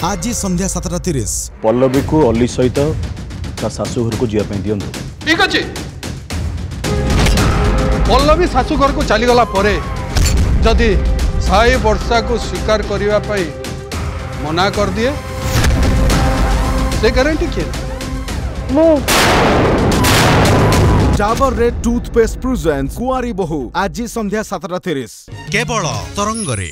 ଆଜି ସନ୍ଧ୍ୟା ସାତଟା ତିରିଶ ପଲ୍ଲବୀକୁ ଅଲି ସହିତ ତା ଶାଶୁ ଘରକୁ ଯିବା ପାଇଁ ଦିଅନ୍ତୁ ଠିକ ଅଛି ପଲ୍ଲବୀ ଶାଶୁ ଘରକୁ ଚାଲିଗଲା ପରେ ଯଦି ସାଇ ବର୍ଷାକୁ ସ୍ୱୀକାର କରିବା ପାଇଁ ମନା କରିଦିଏ ସେ ଗ୍ୟାରେଣ୍ଟି କିଏ ଡାବରରେ ଟୁଥପେଷ୍ଟ ପ୍ରୁଜେନ୍ସ କୁଆରୀ ବୋହୁ ଆଜି ସନ୍ଧ୍ୟା ସାତଟା ତିରିଶ କେବଳ ତରଙ୍ଗରେ